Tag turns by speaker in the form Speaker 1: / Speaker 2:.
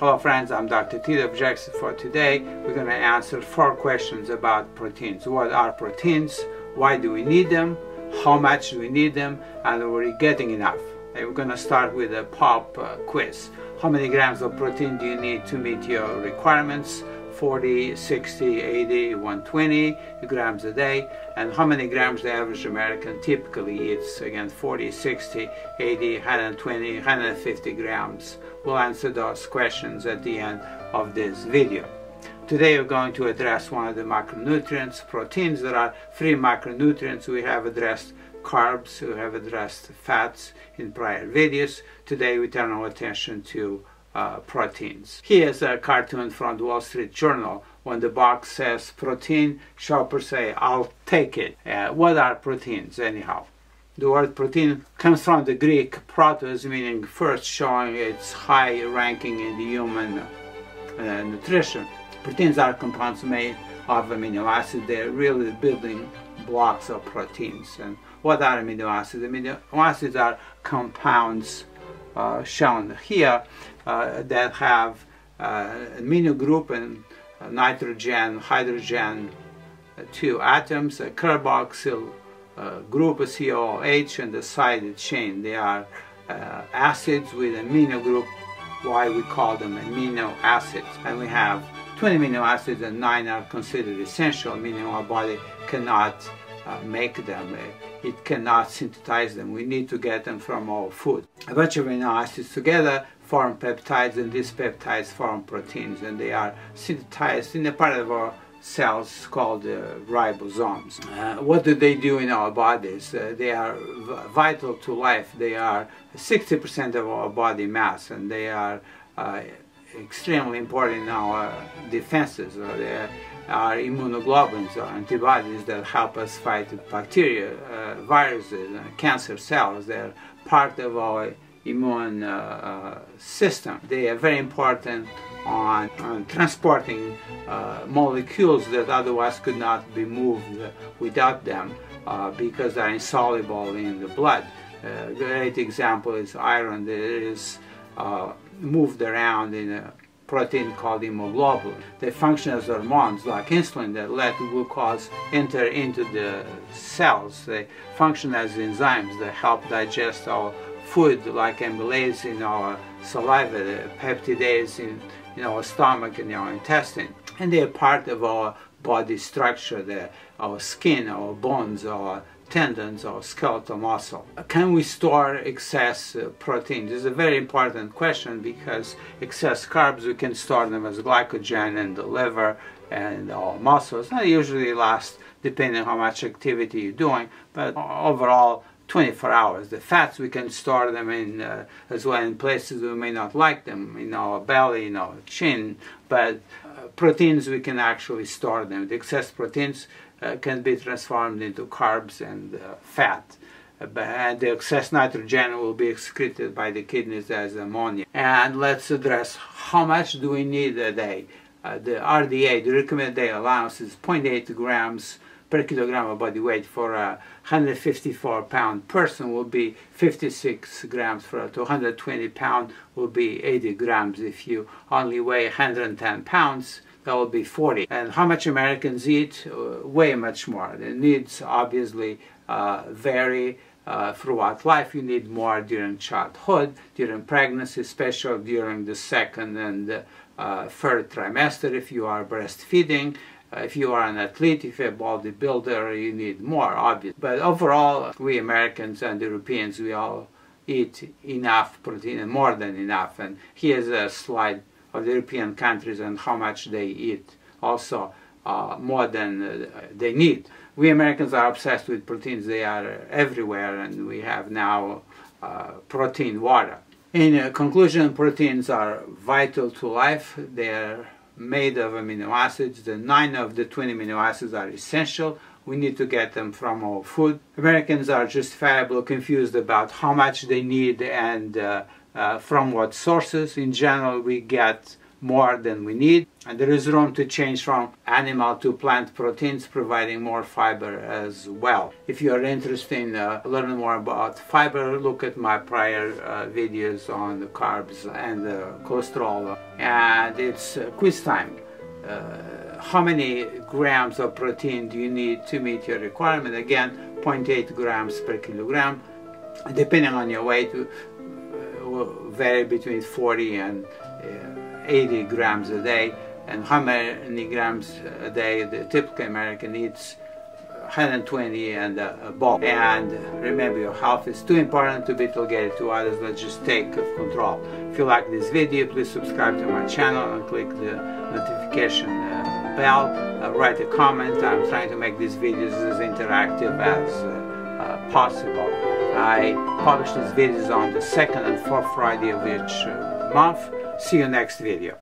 Speaker 1: Hello friends, I'm Dr. Tito Jackson. For today, we're going to answer four questions about proteins. What are proteins? Why do we need them? How much do we need them? And are we getting enough? And we're going to start with a pop uh, quiz. How many grams of protein do you need to meet your requirements? 40, 60, 80, 120 grams a day, and how many grams the average American typically eats. Again, 40, 60, 80, 120, 150 grams. We'll answer those questions at the end of this video. Today we're going to address one of the macronutrients, proteins. There are three macronutrients. We have addressed carbs, we have addressed fats in prior videos. Today we turn our attention to uh, proteins. Here's a cartoon from the Wall Street Journal. When the box says protein, shoppers say, I'll take it. Uh, what are proteins anyhow? The word protein comes from the Greek protos, meaning first, showing its high ranking in the human uh, nutrition. Proteins are compounds made of amino acids. They're really building blocks of proteins. And what are amino acids? Amino acids are compounds Uh, shown here uh, that have uh, amino group and uh, nitrogen, hydrogen, uh, two atoms, a carboxyl group, a COOH, and the sided chain. They are acids with amino group, why we call them amino acids. And we have 20 amino acids and 9 are considered essential, meaning our body cannot uh, make them. It cannot synthesize them. We need to get them from our food. A bunch of amino acids together form peptides and these peptides form proteins and they are synthesized in a part of our cells called uh, ribosomes. Uh, what do they do in our bodies? Uh, they are vital to life. They are 60% of our body mass and they are uh, extremely important in our defenses. Immunoglobulins or antibodies that help us fight bacteria, uh, viruses, cancer cells. They're part of our immune uh, uh, system. They are very important on, on transporting uh, molecules that otherwise could not be moved without them uh, because they're insoluble in the blood. A great example is iron that is uh, moved around in a protein called hemoglobin. They function as hormones like insulin that let glucose enter into the cells. They function as enzymes that help digest our food like amylase in our saliva, peptidase in, in our stomach and our intestine. And they are part of our body structure, the, our skin, our bones, our tendons or skeletal muscle. Can we store excess uh, protein? This is a very important question because excess carbs, we can store them as glycogen in the liver and our muscles. They usually last depending on how much activity you're doing, but overall 24 hours. The fats, we can store them in uh, as well in places we may not like them, in our belly, in our chin, but uh, proteins, we can actually store them. The excess proteins uh, can be transformed into carbs and uh, fat. Uh, and the excess nitrogen will be excreted by the kidneys as ammonia. And let's address how much do we need a day. Uh, the RDA, the recommended allowance is 0.8 grams per kilogram of body weight for a 154 pound person will be 56 grams for a 220 pound will be 80 grams. If you only weigh 110 pounds that will be 40 and how much Americans eat? Uh, way much more. The needs obviously uh, vary uh, throughout life. You need more during childhood during pregnancy especially during the second and uh, third trimester if you are breastfeeding uh, if you are an athlete, if you're a bodybuilder, you need more, obviously. But overall, we Americans and Europeans, we all eat enough protein and more than enough. And here's a slide of the European countries and how much they eat also uh, more than uh, they need. We Americans are obsessed with proteins. They are everywhere and we have now uh, protein water. In conclusion, proteins are vital to life. They are made of amino acids. The nine of the 20 amino acids are essential. We need to get them from our food. Americans are justifiably confused about how much they need and uh, uh, from what sources. In general, we get more than we need. And there is room to change from animal to plant proteins providing more fiber as well. If you are interested in uh, learning more about fiber look at my prior uh, videos on the carbs and the cholesterol. And it's uh, quiz time. Uh, how many grams of protein do you need to meet your requirement? Again 0.8 grams per kilogram. Depending on your weight uh, vary between 40 and 80 grams a day. And how many grams a day the typical American eats? 120 and above and remember your health is too important to be delegated to others let's just take control. If you like this video please subscribe to my channel and click the notification uh, bell. Uh, write a comment. I'm trying to make these videos as interactive as uh, uh possible. I publish these videos on the second and fourth Friday of each uh, month See you next video.